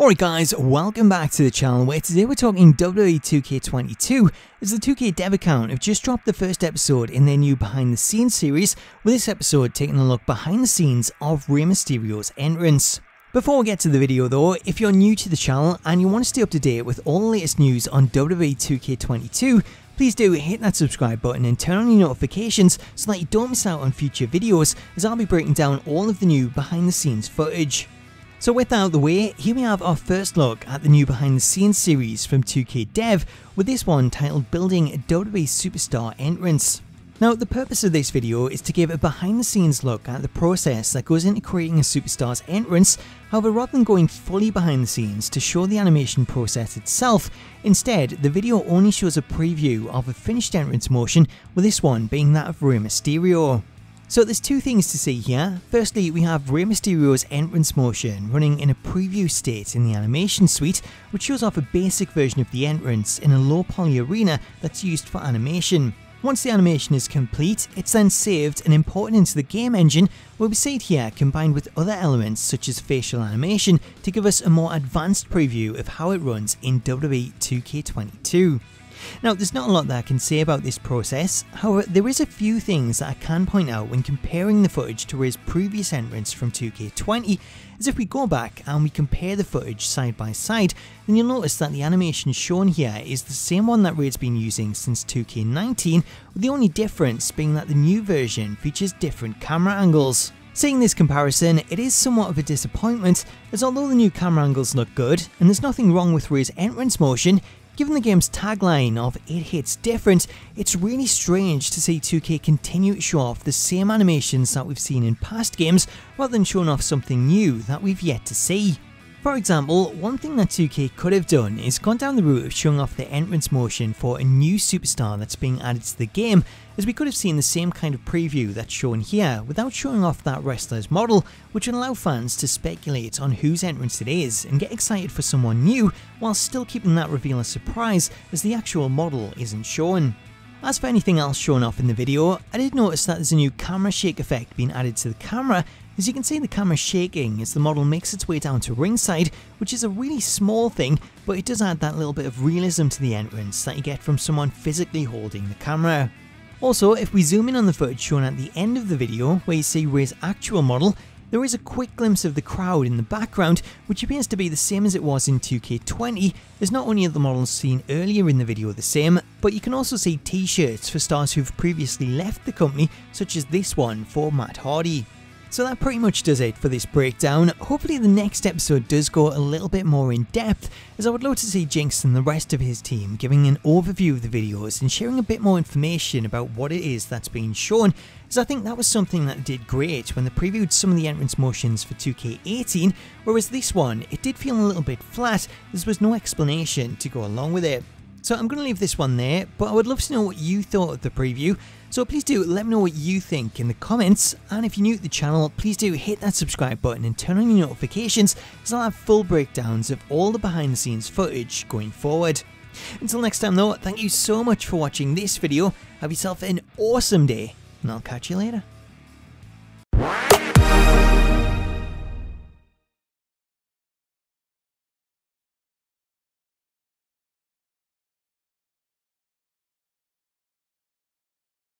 Alright guys, welcome back to the channel where today we're talking WWE 2K22 as the 2K dev account have just dropped the first episode in their new behind the scenes series with this episode taking a look behind the scenes of Rey Mysterio's entrance. Before we get to the video though, if you're new to the channel and you want to stay up to date with all the latest news on WWE 2K22, please do hit that subscribe button and turn on your notifications so that you don't miss out on future videos as I'll be breaking down all of the new behind the scenes footage. So with that out of the way, here we have our first look at the new behind the scenes series from 2K Dev, with this one titled Building a WWE Superstar Entrance. Now the purpose of this video is to give a behind the scenes look at the process that goes into creating a superstar's entrance, however rather than going fully behind the scenes to show the animation process itself, instead the video only shows a preview of a finished entrance motion with this one being that of Rey Mysterio. So there's two things to see here. Firstly, we have Rey Mysterio's entrance motion running in a preview state in the animation suite, which shows off a basic version of the entrance in a low poly arena that's used for animation. Once the animation is complete, it's then saved and imported into the game engine where we see it here combined with other elements such as facial animation to give us a more advanced preview of how it runs in WWE 2K22. Now, there's not a lot that I can say about this process, however, there is a few things that I can point out when comparing the footage to Rey's previous entrance from 2K20, as if we go back and we compare the footage side by side, then you'll notice that the animation shown here is the same one that Rey's been using since 2K19, with the only difference being that the new version features different camera angles. Seeing this comparison, it is somewhat of a disappointment, as although the new camera angles look good, and there's nothing wrong with Rey's entrance motion, Given the game's tagline of it hits different, it's really strange to see 2K continue to show off the same animations that we've seen in past games rather than showing off something new that we've yet to see. For example, one thing that 2K could have done is gone down the route of showing off the entrance motion for a new superstar that's being added to the game, as we could have seen the same kind of preview that's shown here without showing off that wrestler's model, which would allow fans to speculate on whose entrance it is and get excited for someone new while still keeping that reveal a surprise as the actual model isn't shown. As for anything else shown off in the video, I did notice that there's a new camera shake effect being added to the camera as you can see the camera shaking as the model makes its way down to ringside, which is a really small thing, but it does add that little bit of realism to the entrance that you get from someone physically holding the camera. Also, if we zoom in on the footage shown at the end of the video, where you see Rey's actual model, there is a quick glimpse of the crowd in the background, which appears to be the same as it was in 2K20, as not only are the models seen earlier in the video the same, but you can also see t-shirts for stars who've previously left the company, such as this one for Matt Hardy. So that pretty much does it for this breakdown. Hopefully the next episode does go a little bit more in depth, as I would love to see Jinx and the rest of his team giving an overview of the videos and sharing a bit more information about what it is that's being shown, as I think that was something that did great when they previewed some of the entrance motions for 2K18, whereas this one, it did feel a little bit flat, as there was no explanation to go along with it. So I'm going to leave this one there, but I would love to know what you thought of the preview. So please do let me know what you think in the comments. And if you're new to the channel, please do hit that subscribe button and turn on your notifications so I'll have full breakdowns of all the behind the scenes footage going forward. Until next time though, thank you so much for watching this video. Have yourself an awesome day and I'll catch you later.